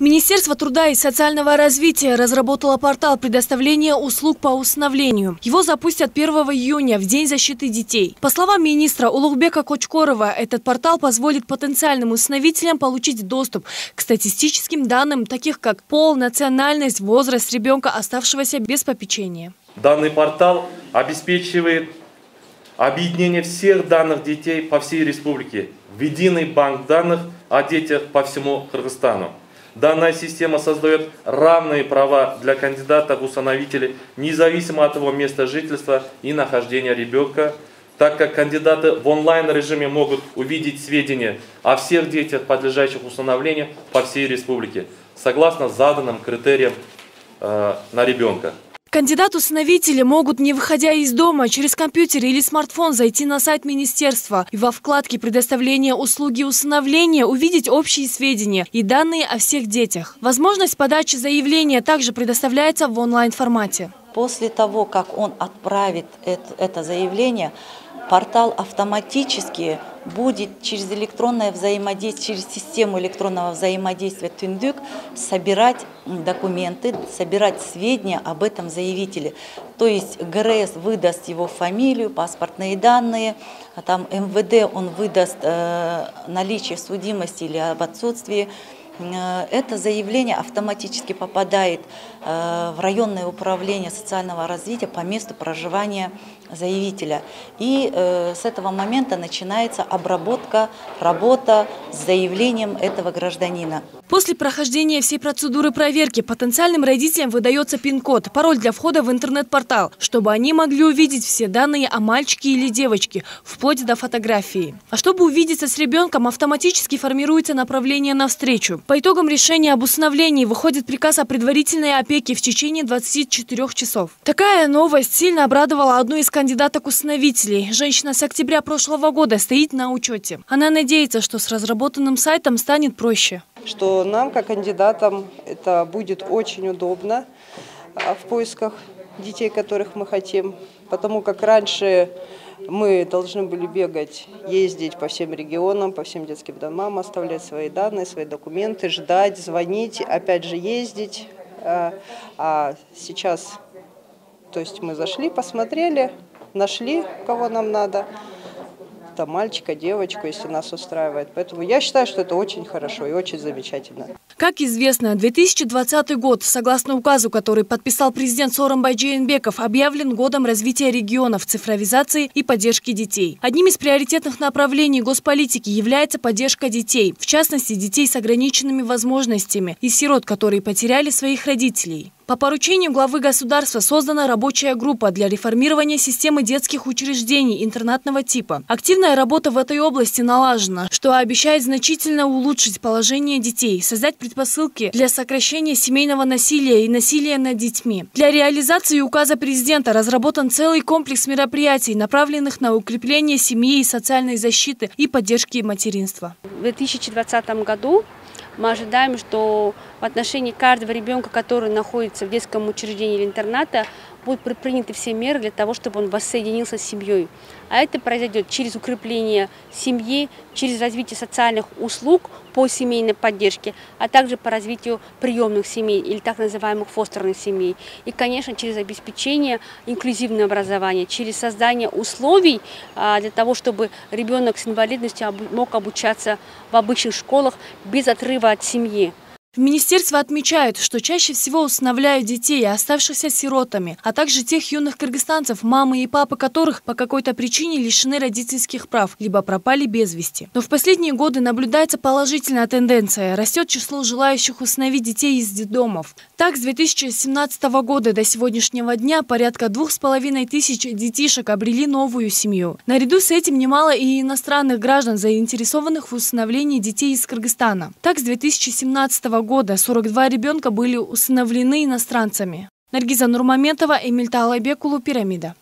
Министерство труда и социального развития разработало портал предоставления услуг по усыновлению. Его запустят 1 июня, в День защиты детей. По словам министра Улугбека Кочкорова, этот портал позволит потенциальным усыновителям получить доступ к статистическим данным, таких как пол, национальность, возраст ребенка, оставшегося без попечения. Данный портал обеспечивает объединение всех данных детей по всей республике в единый банк данных о детях по всему Кыргызстану. Данная система создает равные права для кандидата в усыновители, независимо от его места жительства и нахождения ребенка, так как кандидаты в онлайн-режиме могут увидеть сведения о всех детях, подлежащих усыновлению по всей республике, согласно заданным критериям э, на ребенка. Кандидат-усыновители могут, не выходя из дома, через компьютер или смартфон зайти на сайт министерства и во вкладке предоставления услуги усыновления увидеть общие сведения и данные о всех детях. Возможность подачи заявления также предоставляется в онлайн-формате. После того, как он отправит это заявление, портал автоматически будет через электронное взаимодействие, через систему электронного взаимодействия Тюндюк собирать документы, собирать сведения об этом заявителе. То есть ГРС выдаст его фамилию, паспортные данные, а там МВД он выдаст э, наличие судимости или об отсутствии это заявление автоматически попадает э, в районное управление социального развития по месту проживания заявителя. И э, с этого момента начинается обработка, работа с заявлением этого гражданина. После прохождения всей процедуры проверки потенциальным родителям выдается пин-код, пароль для входа в интернет-портал, чтобы они могли увидеть все данные о мальчике или девочке, вплоть до фотографии. А чтобы увидеться с ребенком, автоматически формируется направление на встречу. По итогам решения об усыновлении выходит приказ о предварительной опеке в течение 24 часов. Такая новость сильно обрадовала одну из кандидаток-усыновителей. Женщина с октября прошлого года стоит на учете. Она надеется, что с разработанным сайтом станет проще что нам, как кандидатам, это будет очень удобно а, в поисках детей, которых мы хотим, потому как раньше мы должны были бегать, ездить по всем регионам, по всем детским домам, оставлять свои данные, свои документы, ждать, звонить, опять же ездить. А, а сейчас, то есть мы зашли, посмотрели, нашли, кого нам надо, там мальчика, девочку, если нас устраивает. Поэтому я считаю, что это очень хорошо и очень замечательно. Как известно, 2020 год, согласно указу, который подписал президент Сооронбай Джейнбеков, объявлен годом развития регионов, цифровизации и поддержки детей. Одним из приоритетных направлений госполитики является поддержка детей, в частности, детей с ограниченными возможностями и сирот, которые потеряли своих родителей. По поручению главы государства создана рабочая группа для реформирования системы детских учреждений интернатного типа. Активная работа в этой области налажена, что обещает значительно улучшить положение детей, создать предпосылки для сокращения семейного насилия и насилия над детьми. Для реализации указа президента разработан целый комплекс мероприятий, направленных на укрепление семьи и социальной защиты и поддержки материнства. В 2020 году мы ожидаем, что в отношении каждого ребенка, который находится в детском учреждении или интерната, будут предприняты все меры для того, чтобы он воссоединился с семьей. А это произойдет через укрепление семьи, через развитие социальных услуг по семейной поддержке, а также по развитию приемных семей или так называемых фостерных семей. И, конечно, через обеспечение инклюзивного образования, через создание условий а, для того, чтобы ребенок с инвалидностью мог обучаться в обычных школах без отрыва от семьи. В министерстве отмечают, что чаще всего усыновляют детей, оставшихся сиротами, а также тех юных кыргызстанцев, мамы и папы которых по какой-то причине лишены родительских прав, либо пропали без вести. Но в последние годы наблюдается положительная тенденция. Растет число желающих усыновить детей из детдомов. Так, с 2017 года до сегодняшнего дня порядка двух с половиной тысяч детишек обрели новую семью. Наряду с этим немало и иностранных граждан, заинтересованных в усыновлении детей из Кыргызстана. Так, с 2017 года года 42 ребенка были усыновлены иностранцами. Наргиза Нурмаментова, Эмиль Талайбекулу, Пирамида.